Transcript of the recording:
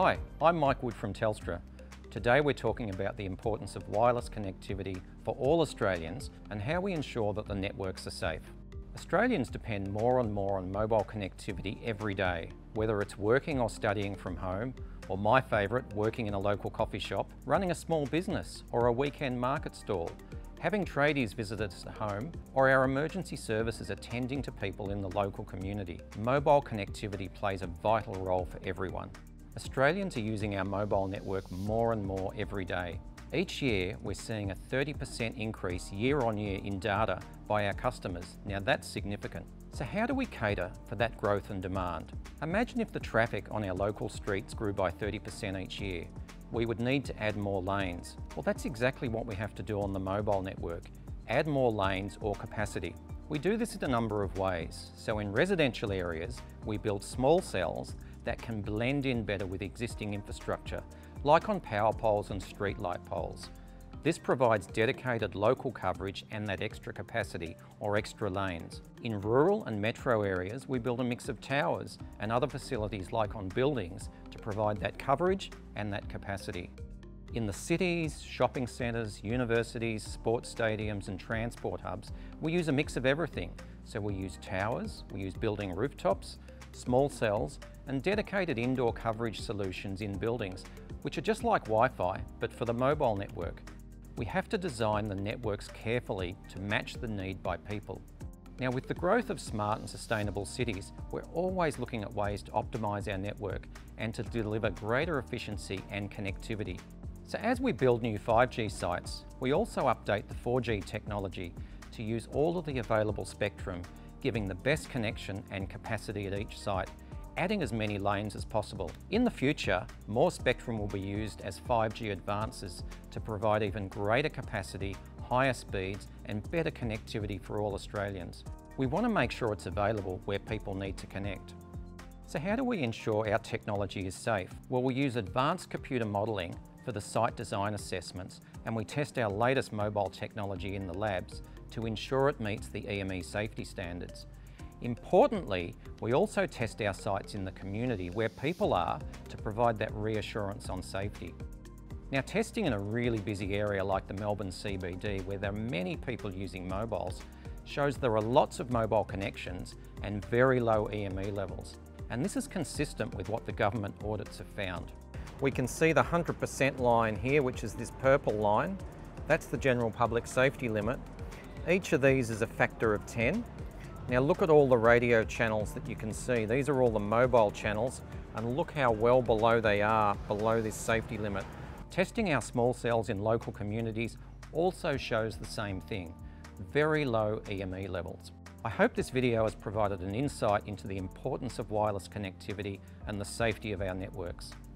Hi, I'm Mike Wood from Telstra. Today we're talking about the importance of wireless connectivity for all Australians and how we ensure that the networks are safe. Australians depend more and more on mobile connectivity every day, whether it's working or studying from home, or my favourite, working in a local coffee shop, running a small business or a weekend market stall, having tradies visit us at home, or our emergency services attending to people in the local community. Mobile connectivity plays a vital role for everyone. Australians are using our mobile network more and more every day. Each year, we're seeing a 30% increase year on year in data by our customers. Now that's significant. So how do we cater for that growth and demand? Imagine if the traffic on our local streets grew by 30% each year. We would need to add more lanes. Well, that's exactly what we have to do on the mobile network, add more lanes or capacity. We do this in a number of ways. So in residential areas, we build small cells that can blend in better with existing infrastructure, like on power poles and street light poles. This provides dedicated local coverage and that extra capacity or extra lanes. In rural and metro areas, we build a mix of towers and other facilities like on buildings to provide that coverage and that capacity. In the cities, shopping centres, universities, sports stadiums and transport hubs, we use a mix of everything. So we use towers, we use building rooftops, small cells and dedicated indoor coverage solutions in buildings, which are just like Wi-Fi, but for the mobile network. We have to design the networks carefully to match the need by people. Now with the growth of smart and sustainable cities, we're always looking at ways to optimise our network and to deliver greater efficiency and connectivity. So as we build new 5G sites, we also update the 4G technology to use all of the available spectrum, giving the best connection and capacity at each site adding as many lanes as possible. In the future, more spectrum will be used as 5G advances to provide even greater capacity, higher speeds and better connectivity for all Australians. We want to make sure it's available where people need to connect. So how do we ensure our technology is safe? Well, we use advanced computer modelling for the site design assessments and we test our latest mobile technology in the labs to ensure it meets the EME safety standards. Importantly, we also test our sites in the community where people are to provide that reassurance on safety. Now testing in a really busy area like the Melbourne CBD where there are many people using mobiles shows there are lots of mobile connections and very low EME levels. And this is consistent with what the government audits have found. We can see the 100% line here, which is this purple line. That's the general public safety limit. Each of these is a factor of 10 now look at all the radio channels that you can see. These are all the mobile channels and look how well below they are, below this safety limit. Testing our small cells in local communities also shows the same thing, very low EME levels. I hope this video has provided an insight into the importance of wireless connectivity and the safety of our networks.